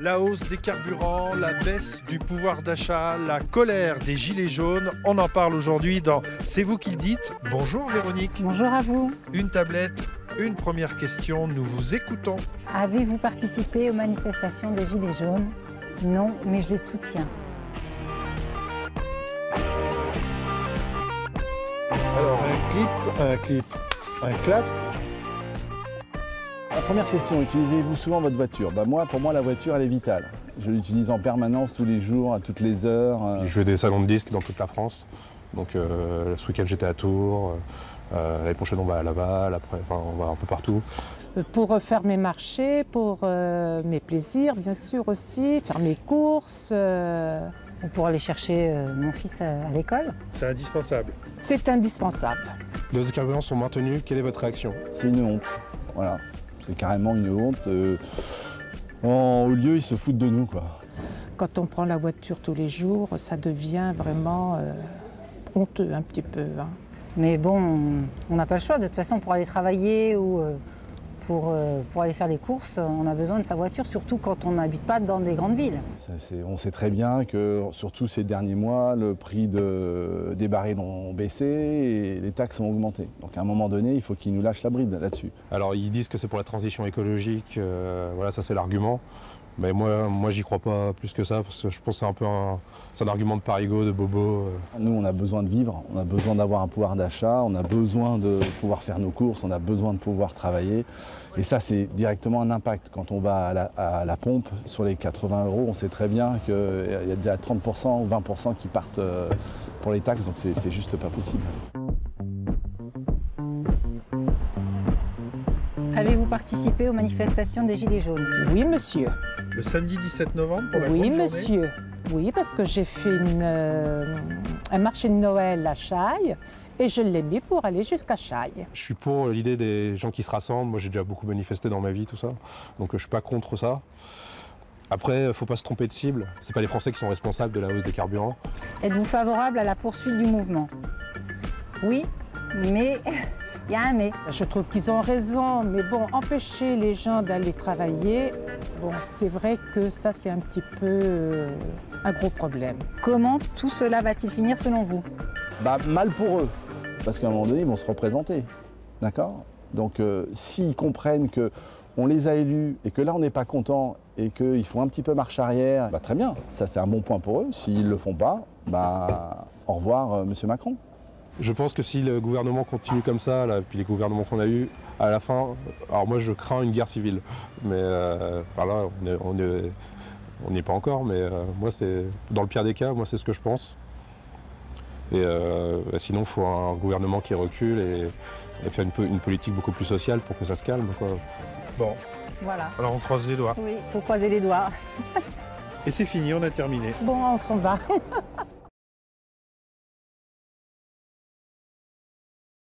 La hausse des carburants, la baisse du pouvoir d'achat, la colère des gilets jaunes, on en parle aujourd'hui dans C'est vous qui le dites. Bonjour Véronique. Bonjour à vous. Une tablette, une première question, nous vous écoutons. Avez-vous participé aux manifestations des Gilets jaunes? Non, mais je les soutiens. Alors, un clip, un clip, un clap. La première question, utilisez-vous souvent votre voiture bah Moi, pour moi, la voiture, elle est vitale. Je l'utilise en permanence, tous les jours, à toutes les heures. euh. Je joué des salons de disques dans toute la France. Donc euh, ce week-end j'étais à Tours, euh, l'année prochaine on va à Laval, après enfin, on va un peu partout. Pour faire mes marchés, pour euh, mes plaisirs, bien sûr aussi, faire mes courses. euh, Pour aller chercher euh, mon fils à, à l'école. C'est indispensable. c'est indispensable. Les hausses de carburant sont maintenues, quelle est votre réaction? C'est une honte. Voilà. C'est carrément une honte. euh. En haut lieu, ils se foutent de nous, quoi. Quand on prend la voiture tous les jours, ça devient vraiment euh, honteux un petit peu. hein. Mais bon, on n'a pas le choix. De toute façon, pour aller travailler ou euh, pour, euh, pour aller faire les courses, on a besoin de sa voiture, surtout quand on n'habite pas dans des grandes villes. Ça, c'est- on sait très bien que, surtout ces derniers mois, le prix de- des barils ont baissé et les taxes ont augmenté. Donc à un moment donné, il faut qu'ils nous lâchent la bride là-dessus. Alors ils disent que c'est pour la transition écologique, euh, voilà ça c'est l'argument. Moi, moi j'y crois pas plus que ça parce que je pense que c'est un peu un, un argument de parigot, de bobo. euh. Nous, on a besoin de vivre, on a besoin d'avoir un pouvoir d'achat, on a besoin de pouvoir faire nos courses, on a besoin de pouvoir travailler. Et ça, c'est directement un impact. Quand on va à la, à la pompe, sur les 80 euros, on sait très bien qu'il y a déjà 30% ou 20% qui partent euh, pour les taxes, donc c'est juste pas possible. Avez-vous participé aux manifestations des Gilets jaunes Oui, monsieur. Le samedi 17 novembre pour la Oui, monsieur. Oui, parce que j'ai fait une, euh, un marché de Noël à Chaille et je l'ai mis pour aller jusqu'à Chaille. Je suis pour l'idée des gens qui se rassemblent, moi j'ai déjà beaucoup manifesté dans ma vie, tout ça. Donc euh, je suis pas contre ça. Après, faut pas se tromper de cible. C'est pas les Français qui sont responsables de la hausse des carburants. Êtes-vous favorable à la poursuite du mouvement? Oui, mais il y a un mais. Je trouve qu'ils ont raison, mais bon, empêcher les gens d'aller travailler, bon, c'est vrai que ça, c'est un petit peu euh, un gros problème. Comment tout cela va-t-il finir selon vous? Bah, mal pour eux, parce qu'à un moment donné, ils vont se représenter. D'accord? Donc, euh, s'ils comprennent que on les a élus et que là, on n'est pas content et qu'ils font un petit peu marche arrière, bah, très bien, ça c'est un bon point pour eux. S'ils ne le font pas, bah, au revoir, euh, monsieur Macron. Je pense que si le gouvernement continue comme ça, là, puis les gouvernements qu'on a eus, à la fin, alors moi je crains une guerre civile. Mais euh, par là, on est- on est- on n'y est pas encore, mais euh, moi c'est dans le pire des cas, moi c'est ce que je pense. Et euh, sinon, il faut un gouvernement qui recule et, et faire une politique beaucoup plus sociale pour que ça se calme. quoi. Bon, Voilà. alors on croise les doigts. Oui, il faut croiser les doigts. Et c'est fini, on a terminé. Bon, on s'en va.